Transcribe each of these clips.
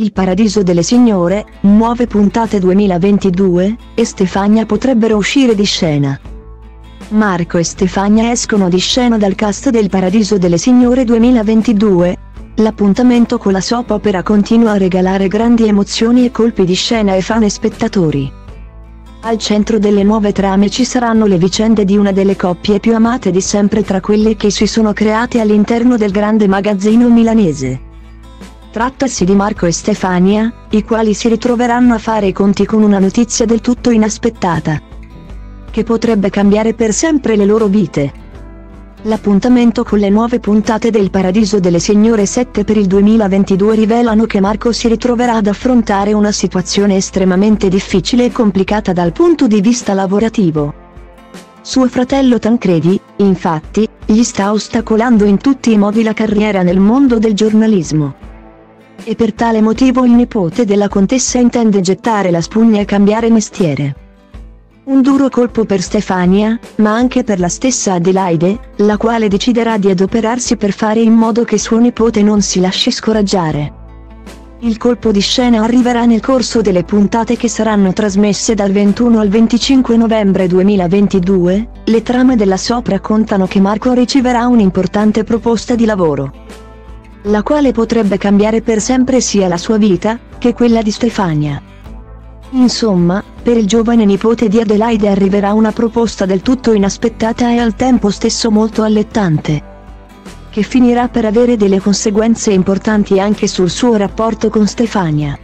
Il Paradiso delle Signore, nuove puntate 2022, e Stefania potrebbero uscire di scena. Marco e Stefania escono di scena dal cast del Paradiso delle Signore 2022. L'appuntamento con la soap opera continua a regalare grandi emozioni e colpi di scena ai fan e spettatori. Al centro delle nuove trame ci saranno le vicende di una delle coppie più amate di sempre tra quelle che si sono create all'interno del grande magazzino milanese. Trattasi di Marco e Stefania, i quali si ritroveranno a fare i conti con una notizia del tutto inaspettata. Che potrebbe cambiare per sempre le loro vite. L'appuntamento con le nuove puntate del Paradiso delle Signore 7 per il 2022 rivelano che Marco si ritroverà ad affrontare una situazione estremamente difficile e complicata dal punto di vista lavorativo. Suo fratello Tancredi, infatti, gli sta ostacolando in tutti i modi la carriera nel mondo del giornalismo e per tale motivo il nipote della contessa intende gettare la spugna e cambiare mestiere. Un duro colpo per Stefania, ma anche per la stessa Adelaide, la quale deciderà di adoperarsi per fare in modo che suo nipote non si lasci scoraggiare. Il colpo di scena arriverà nel corso delle puntate che saranno trasmesse dal 21 al 25 novembre 2022, le trame della soap raccontano che Marco riceverà un'importante proposta di lavoro la quale potrebbe cambiare per sempre sia la sua vita, che quella di Stefania. Insomma, per il giovane nipote di Adelaide arriverà una proposta del tutto inaspettata e al tempo stesso molto allettante. Che finirà per avere delle conseguenze importanti anche sul suo rapporto con Stefania.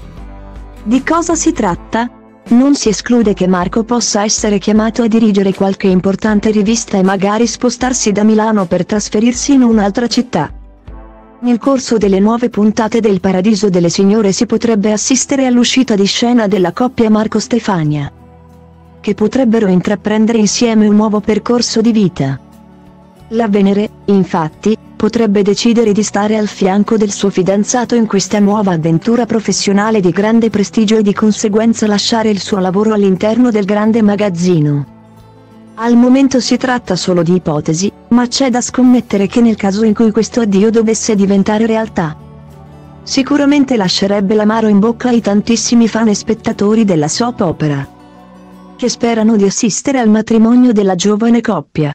Di cosa si tratta? Non si esclude che Marco possa essere chiamato a dirigere qualche importante rivista e magari spostarsi da Milano per trasferirsi in un'altra città. Nel corso delle nuove puntate del Paradiso delle Signore si potrebbe assistere all'uscita di scena della coppia Marco Stefania. Che potrebbero intraprendere insieme un nuovo percorso di vita. La Venere, infatti, potrebbe decidere di stare al fianco del suo fidanzato in questa nuova avventura professionale di grande prestigio e di conseguenza lasciare il suo lavoro all'interno del grande magazzino. Al momento si tratta solo di ipotesi, ma c'è da scommettere che nel caso in cui questo addio dovesse diventare realtà, sicuramente lascerebbe l'amaro in bocca ai tantissimi fan e spettatori della soap opera, che sperano di assistere al matrimonio della giovane coppia.